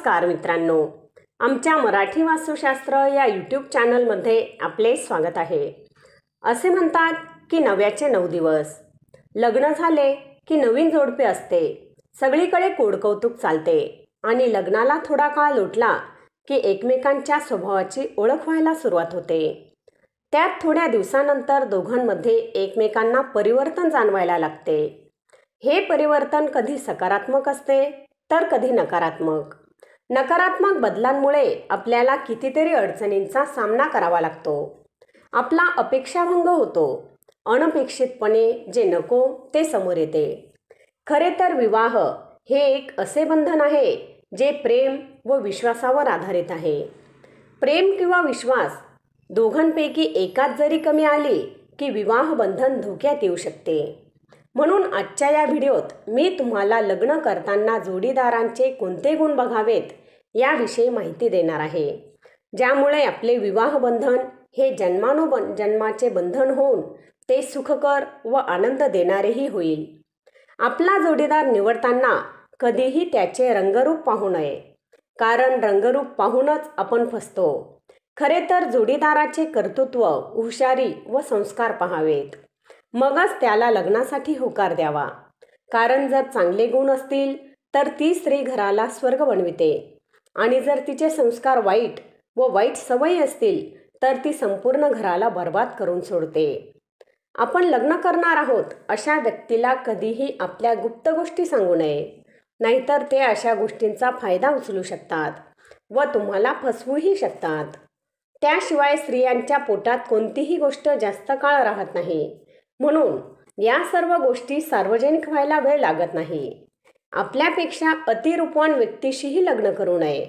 नमस्कार मित्रांनो. आमच्या मराठी वास्तुशास्त्र या यूट्यूब चॅनलमध्ये आपले स्वागत आहे. असे म्हणतात की नव्याचे नऊ दिवस. लग्न झाले की नवीन जोडपे असते. सगळीकडे कोडकौतुक चालते. आणि लग्नाला थोडा काळ लोटला की एकमेकांच्या स्वभावाची ओळख व्हायला सुरुवात होते. त्यात थोड्या दिवसानंतर दोघांमध्ये एकमेकांना परिवर्तन जाणवायला लागते. हे परिवर्तन कधी सकारात्मक असते तर कधी नकारात्मक. नकारात्मक बदलांमुळे आपल्याला कितीतरी अडचणींचा सामना करावा लागतो. आपला अपेक्षाभंग होतो. अनपेक्षितपणे जे नको ते समोर येते. खरे तर विवाह हे एक असे बंधन आहे जे प्रेम व विश्वासावर आधारित आहे. प्रेम किंवा विश्वास दोघांपैकी एकाच जरी कमी आली की विवाह बंधन धोक्यात येऊ शकते. म्हणून आजच्या या व्हिडिओत मी तुम्हाला लग्न करताना जोडीदारांचे कोणते गुण बघावेत याविषयी माहिती देणार आहे. ज्यामुळे आपले विवाह बंधन हे जन्मानुबन जन्माचे बंधन होऊन ते सुखकर व आनंद देणारेही होईल. आपला जोडीदार निवडताना कधीही त्याचे रंगरूप पाहू नये. कारण रंगरूप पाहूनच आपण फसतो. खरे तर जोडीदाराचे कर्तृत्व हुशारी व संस्कार पहावेत. मगच त्याला लग्नासाठी होकार द्यावा. कारण जर चांगले गुण असतील तर ती स्त्री घराला स्वर्ग बनविते. आणि जर तिचे संस्कार वाईट व वाईट सवयी असतील तर ती संपूर्ण घराला बर्बाद करून सोडते. आपण लग्न करणार आहोत अशा व्यक्तीला कधीही आपल्या गुप्त गोष्टी सांगू नये. नाहीतर ते अशा गोष्टींचा फायदा उचलू शकतात व तुम्हाला फसवूही शकतात. त्याशिवाय स्त्रियांच्या पोटात कोणतीही गोष्ट जास्त काळ राहत नाही. म्हणून या सर्व गोष्टी सार्वजनिक व्हायला वेळ लागत नाही. आपल्यापेक्षा अतिरूपवान व्यक्तीशीही लग्न करू नये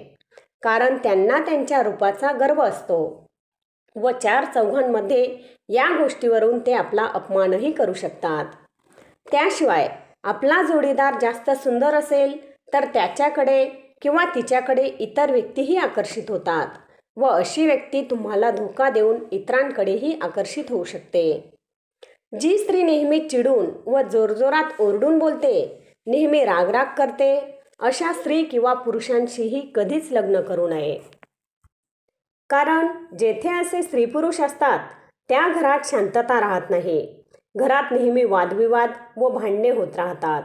कारण त्यांना त्यांच्या रूपाचा गर्व असतो व चार चौघांमध्ये या गोष्टीवरून ते आपला अपमानही करू शकतात. त्याशिवाय आपला जोडीदार जास्त सुंदर असेल तर त्याच्याकडे किंवा तिच्याकडे इतर व्यक्तीही आकर्षित होतात व अशी व्यक्ती तुम्हाला धोका देऊन इतरांकडेही आकर्षित होऊ शकते. जी स्त्री नेहमी चिडून व जोरजोरात ओरडून बोलते नेहमी रागराग करते अशा स्त्री किंवा पुरुषांशीही कधीच लग्न करू नये. कारण जेथे असे स्त्री पुरुष असतात त्या घरात शांतता राहत नाही. घरात नेहमी वादविवाद व भांडणे होत राहतात.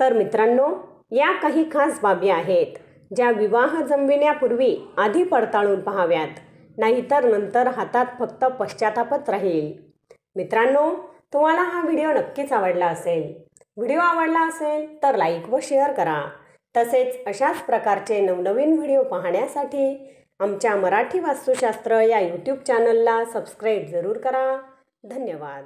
तर मित्रांनो या काही खास बाबी आहेत ज्या विवाह जमविण्यापूर्वी आधी पडताळून पहाव्यात नाहीतर नंतर हातात फक्त पश्चातापच राहील. मित्रांनो तुम्हाला हा व्हिडिओ नक्कीच आवडला असेल. व्हिडिओ आवडला असेल तर लाईक व शेअर करा. तसेच अशाच प्रकारचे नवनवीन व्हिडिओ पाहण्यासाठी आमच्या मराठी वास्तुशास्त्र या यूट्यूब चॅनलला सबस्क्राईब जरूर करा. धन्यवाद.